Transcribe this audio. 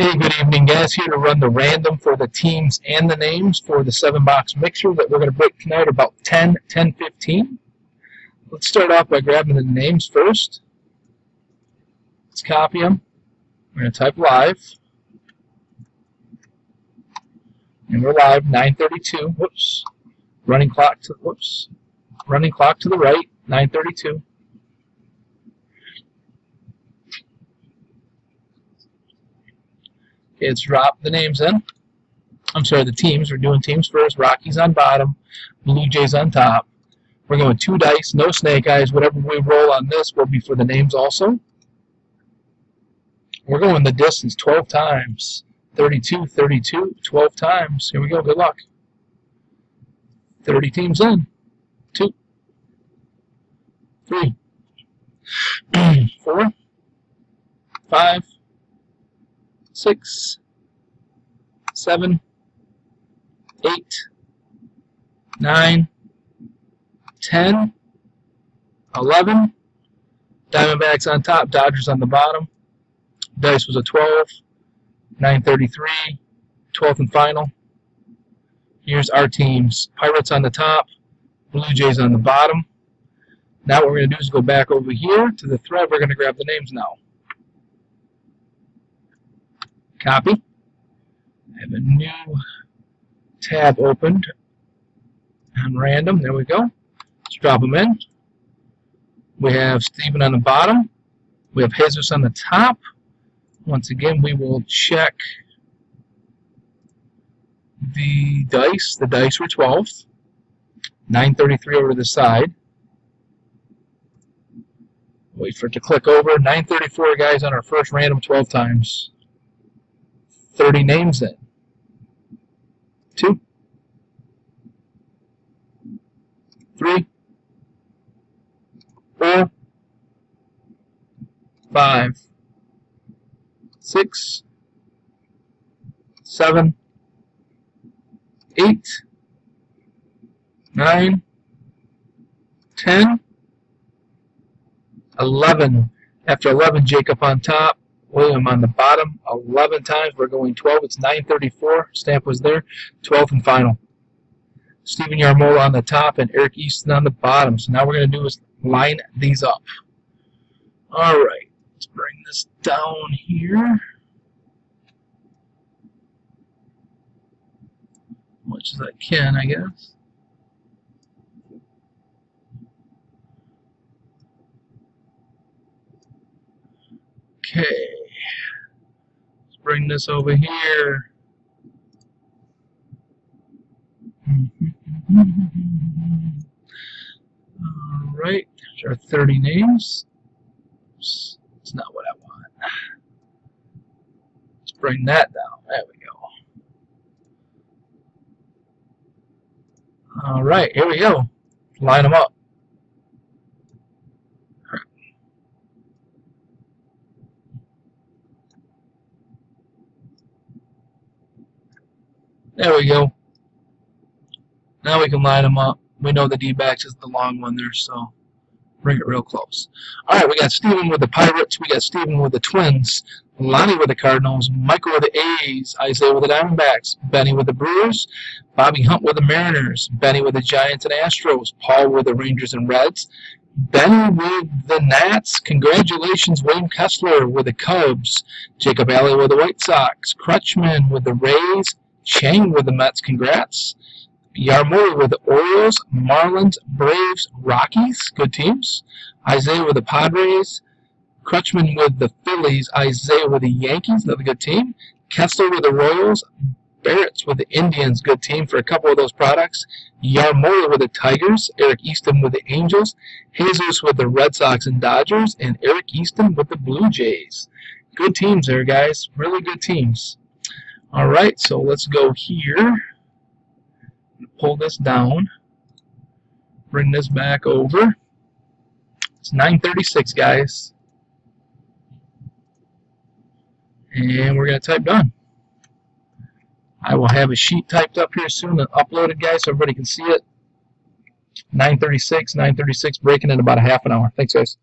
Hey, good evening, guys. Here to run the random for the teams and the names for the seven box mixer that we're going to break tonight about 10, 10, 15. Let's start off by grabbing the names first. Let's copy them. We're going to type live. And we're live, 932. Whoops. Running clock to, whoops. Running clock to the right, 932. Let's drop the names in. I'm sorry, the teams. We're doing teams first. Rockies on bottom, Blue Jays on top. We're going two dice, no snake eyes. Whatever we roll on this will be for the names also. We're going the distance 12 times. 32, 32, 12 times. Here we go. Good luck. 30 teams in. Two, three, four, five, six, seven, eight, nine, ten, eleven. Diamondbacks on top, Dodgers on the bottom. Dice was a 12, 933, 12th and final. Here's our teams. Pirates on the top, Blue Jays on the bottom. Now what we're going to do is go back over here to the thread. We're going to grab the names now. Copy. I have a new tab opened on random. There we go. Let's drop them in. We have Stephen on the bottom. We have Jesus on the top. Once again, we will check the dice. The dice were 12. 933 over to the side. Wait for it to click over. 934 guys on our first random 12 times. 30 names in. Two. Three. Four. Five. Six. Seven. Eight. Nine. Ten. Eleven. After 11, Jacob on top. William on the bottom 11 times. We're going 12. It's 934. Stamp was there. 12th and final. Stephen Yarmola on the top and Eric Easton on the bottom. So now we're going to do is line these up. All right. Let's bring this down here. As much as I can, I guess. Okay. Bring this over here. Alright, there's our 30 names. It's not what I want. Let's bring that down. There we go. Alright, here we go. Line them up. There we go. Now we can line them up. We know the D-backs is the long one there, so bring it real close. All right, we got Steven with the Pirates. We got Steven with the Twins. Lonnie with the Cardinals. Michael with the A's. Isaiah with the Diamondbacks. Benny with the Brewers. Bobby Hunt with the Mariners. Benny with the Giants and Astros. Paul with the Rangers and Reds. Benny with the Nats. Congratulations, William Kessler with the Cubs. Jacob Alley with the White Sox. Crutchman with the Rays. Chang with the Mets, congrats. Yarmori with the Orioles, Marlins, Braves, Rockies, good teams. Isaiah with the Padres, Crutchman with the Phillies, Isaiah with the Yankees, another good team. Kessler with the Royals, Barrett's with the Indians, good team for a couple of those products. Yarmori with the Tigers, Eric Easton with the Angels, Jesus with the Red Sox and Dodgers, and Eric Easton with the Blue Jays. Good teams there, guys. Really good teams. Alright, so let's go here. Pull this down. Bring this back over. It's 936, guys. And we're going to type done. I will have a sheet typed up here soon and uploaded, guys, so everybody can see it. 936, 936, breaking in about a half an hour. Thanks, guys.